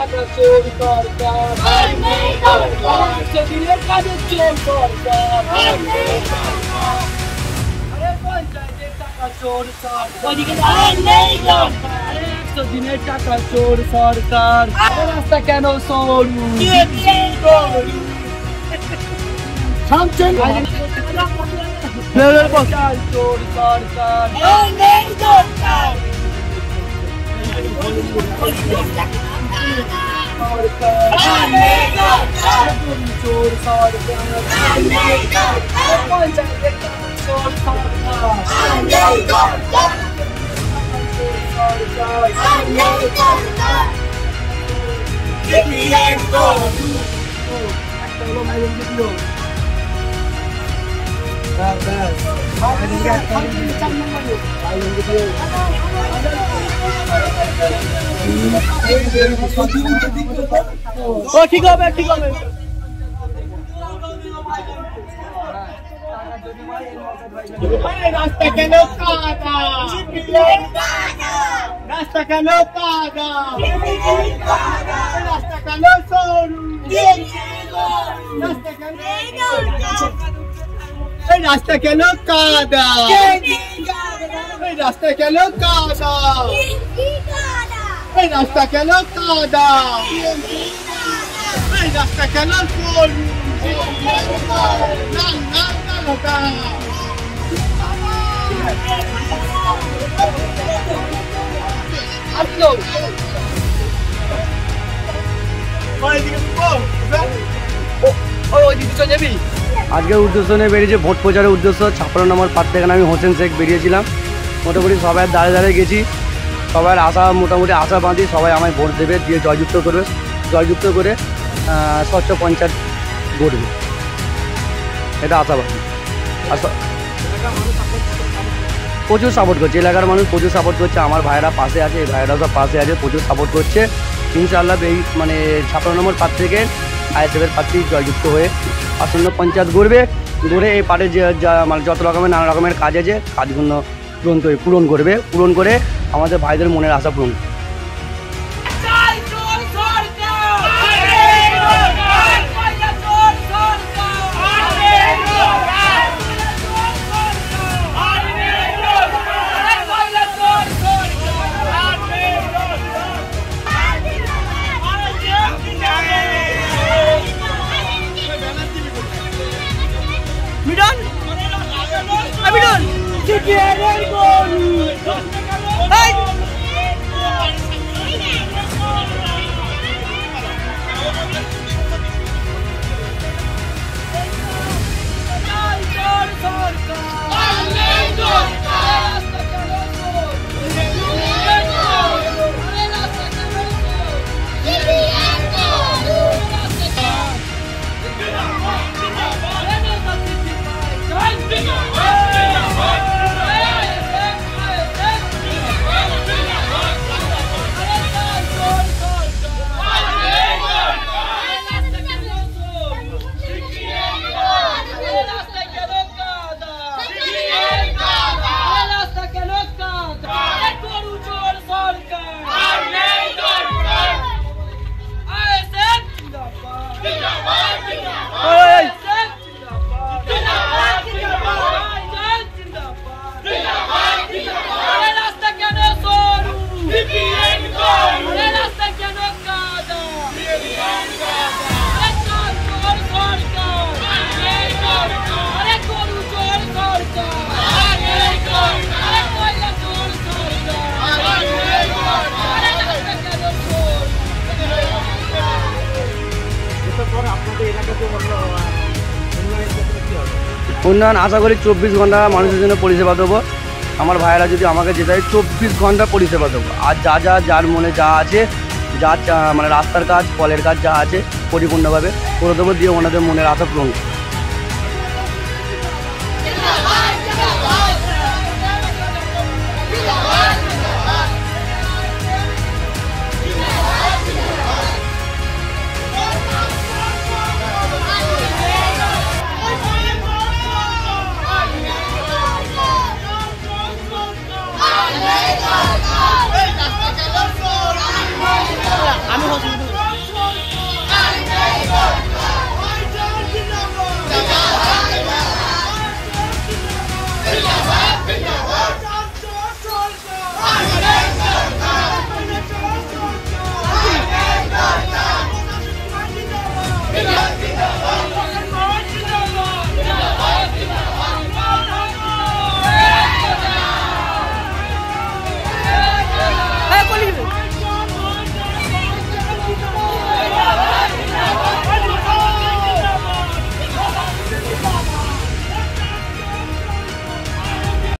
টাকা চোর সরকার একশো দিনের কাজে চোর সরকার আরে পঞ্চায়েতের টাকা চোর সরকার ওইদিকে আরে একশো দিনের টাকা চোর সরকার আরে রাস্তা কেন সরু থামছেন চোর সরকার Give me and go! Anh tớ luôn ai lên giết đường Vâng, vâng Anh đứng gạt tay lên giết đường Anh đứng gạt tay lên giết đường ও ঠিক হবে ঠিক হবে রাস্তা কেন কাদা রাস্তা কেন কাদা রাস্তা কেন সরু রাস্তা কেন এই রাস্তা কেন কাদা এই রাস্তা কেন কাদা এই রাস্তা কেন কাদা এই রাস্তা কেন সরু না না না না আজকের উদ্দেশ্য নিয়ে বেরিয়েছে ভোট প্রচারের উদ্দেশ্য ছাপ্পান্ন নম্বর পাত থেকে আমি হোসেন শেখ বেরিয়েছিলাম। মোটামুটি সবাই দাঁড়িয়ে দাঁড়িয়ে গেছি। সবার আশা, মোটামুটি আশা বাঁধি সবাই আমায় ভোট দেবে, দিয়ে জয়যুক্ত করবে। জয়যুক্ত করে স্বচ্ছ পঞ্চায়েত গড়বে। এটা আশাবাদী প্রচুর সাপোর্ট করছে। এলাকার মানুষ প্রচুর সাপোর্ট করছে। আমার ভাইরা পাশে আছে, এই ভাইরা সব পাশে আছে, প্রচুর সাপোর্ট করছে। ইনশাআল্লাহ এই মানে ছাপ্পান্ন নম্বর পাত থেকে আইএসএফের প্রার্থী জয়যুক্ত হয়ে আসন্ন পঞ্চায়েত গড়বে। গড়ে এই যে, যা মানে যত রকমের নানা রকমের কাজ আছে, কাজগুলো পূরণ করে পূরণ করবে। পূরণ করে আমাদের ভাইদের মনের আশা পূরণ। উন্নয়ন আশা করি চব্বিশ ঘণ্টা মানুষের জন্য পরিষেবা দেবো আমার ভাইয়েরা যদি আমাকে যেতে হয় চব্বিশ ঘণ্টা পরিষেবা দেবো আর যা যা, যার মনে যা আছে, যা মানে রাস্তার কাজ, কলের কাজ যা আছে, পরিপূর্ণভাবে করে দেবো, দিয়ে ওনাদের মনের আশা পূরণ। আমি